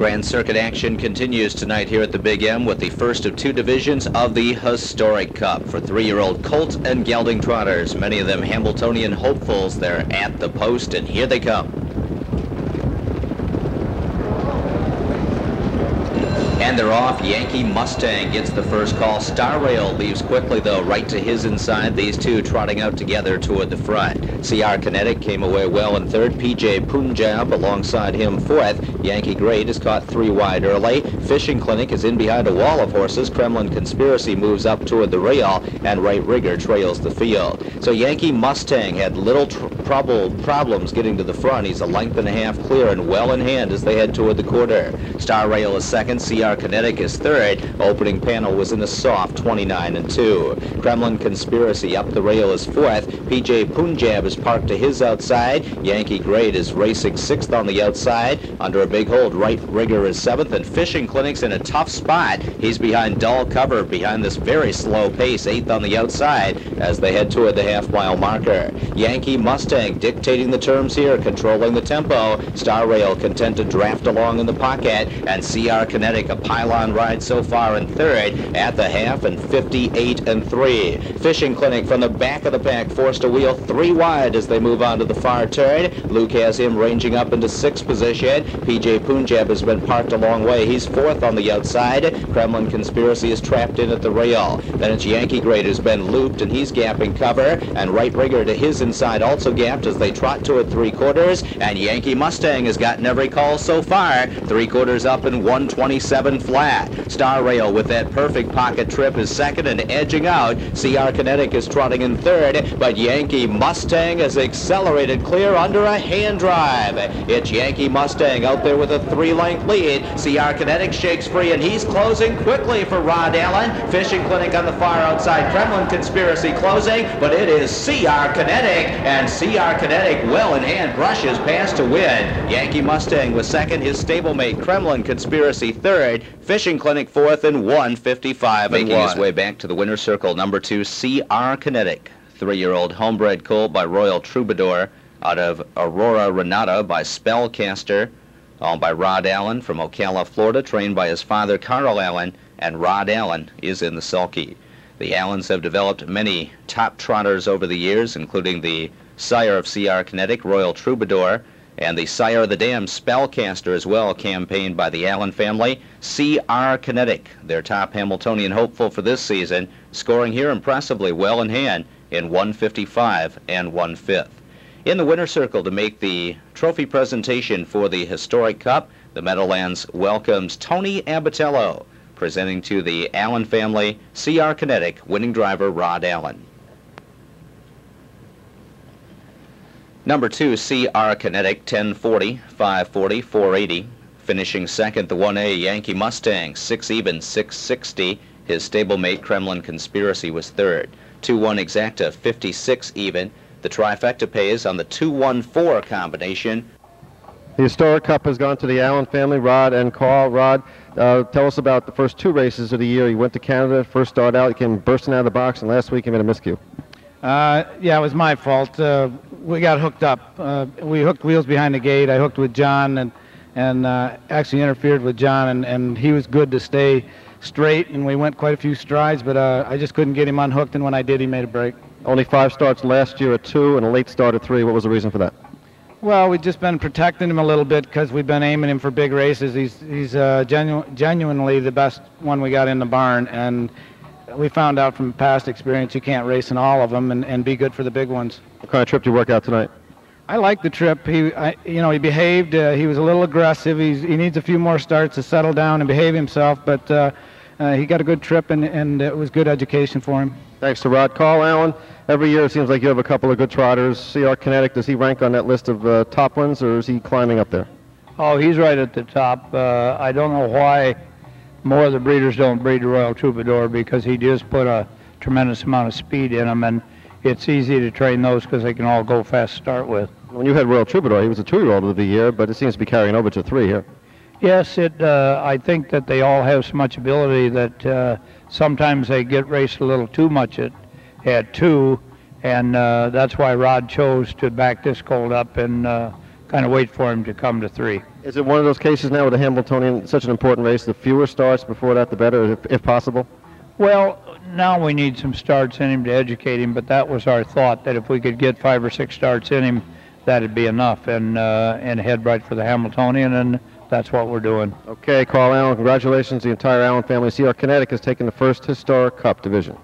Grand Circuit action continues tonight here at the Big M with the first of two divisions of the Historic Cup for three-year-old Colt and Gelding Trotters. Many of them Hambletonian hopefuls. They're at the post, and here they come. And they're off. Yankee Mustang gets the first call. Star Rail leaves quickly, though, right to his inside. These two trotting out together toward the front. CR Kinetic came away well in third. PJ Punjab alongside him fourth. Yankee Great is caught three wide early. Fishing Clinic is in behind a wall of horses. Kremlin Conspiracy moves up toward the rail, and Right Rigger trails the field. So Yankee Mustang had little trouble problems getting to the front. He's a length and a half clear and well in hand as they head toward the quarter. Star Rail is second. CR Kinetic is third. Opening panel was in a soft 29 and 2. Kremlin Conspiracy up the rail is fourth. PJ Punjab is parked to his outside. Yankee Great is racing sixth on the outside. Under a big hold, Right Rigger is seventh, and Fishing Clinic's in a tough spot. He's behind Dull Cover, behind this very slow pace, eighth on the outside as they head toward the half mile marker. Yankee Mustang dictating the terms here, controlling the tempo. Star Rail content to draft along in the pocket, and CR Kinetic pylon ride so far in third at the half and 58 and 3. Fishing Clinic from the back of the pack forced a wheel three wide as they move on to the far turn. Luke has him ranging up into sixth position. PJ Punjab has been parked a long way. He's fourth on the outside. Kremlin Conspiracy is trapped in at the rail. Then it's Yankee Great who's been looped and he's gapping cover. And Right Rigger to his inside also gapped as they trot to it three quarters. And Yankee Mustang has gotten every call so far. Three quarters up in 127 flat. Star Rail with that perfect pocket trip is second and edging out. CR Kinetic is trotting in third, but Yankee Mustang has accelerated clear under a hand drive. It's Yankee Mustang out there with a three-length lead. CR Kinetic shakes free, and he's closing quickly for Rod Allen. Fishing Clinic on the far outside. Kremlin Conspiracy closing, but it is CR Kinetic, and CR Kinetic well in hand brushes past to win. Yankee Mustang was second, his stablemate Kremlin Conspiracy third, Fishing Clinic fourth and 155 Making his way back to the winner's circle, number two, CR Kinetic. Three-year-old homebred colt by Royal Troubadour out of Aurora Renata by Spellcaster, owned by Rod Allen from Ocala, Florida, trained by his father, Carl Allen, and Rod Allen is in the sulky. The Allens have developed many top trotters over the years, including the sire of CR Kinetic, Royal Troubadour, and the Sire of the Dam Spellcaster as well, campaigned by the Allen family. CR Kinetic, their top Hambletonian hopeful for this season, scoring here impressively well in hand in 155 and 1 fifth. In the winner circle to make the trophy presentation for the Historic Cup, the Meadowlands welcomes Tony Abatello, presenting to the Allen family CR Kinetic winning driver Rod Allen. Number two, CR Kinetic, 1040, 540, 480. Finishing second, the 1A Yankee Mustang, 6 even, 660. His stablemate Kremlin Conspiracy was third. 2-1 Exacta, 56 even. The trifecta pays on the 2-1-4 combination. The Historic Cup has gone to the Allen family, Rod and Carl. Rod, uh, tell us about the first two races of the year. You went to Canada, first start out, you came bursting out of the box, and last week you made a miscue. Uh, yeah, it was my fault. Uh, we got hooked up. Uh, we hooked wheels behind the gate. I hooked with John and and uh, actually interfered with John, and, and he was good to stay straight, and we went quite a few strides, but uh, I just couldn't get him unhooked, and when I did, he made a break. Only five starts last year at two, and a late start at three. What was the reason for that? Well, we've just been protecting him a little bit because we've been aiming him for big races. He's he's uh, genu- genuinely the best one we got in the barn, and we found out from past experience you can't race in all of them and, and be good for the big ones. What kind of trip did you work out tonight? I like the trip. He, I, you know, he behaved. Uh, he was a little aggressive. He's, he needs a few more starts to settle down and behave himself. But uh, uh, he got a good trip, and, and it was good education for him. Thanks to Rod. Carl, Allen, every year it seems like you have a couple of good trotters. CR Kinetic, does he rank on that list of uh, top ones, or is he climbing up there? Oh, he's right at the top. Uh, I don't know why more of the breeders don't breed the Royal Troubadour because he just put a tremendous amount of speed in them, and it's easy to train those because they can all go fast to start with. When you had Royal Troubadour, he was a two-year-old of the year, but it seems to be carrying over to three here. Yes, it. Uh, I think that they all have so much ability that uh, sometimes they get raced a little too much at at two, and uh, that's why Rod chose to back this colt up and uh, kind of wait for him to come to three. Is it one of those cases now with the Hambletonian, such an important race, the fewer starts before that, the better, if, if possible? Well, now we need some starts in him to educate him, but that was our thought that if we could get five or six starts in him, that'd be enough, and uh, and head right for the Hambletonian, and that's what we're doing. Okay, Carl Allen, congratulations. The entire Allen family. CR Kinetic has taken the first Historic Cup division.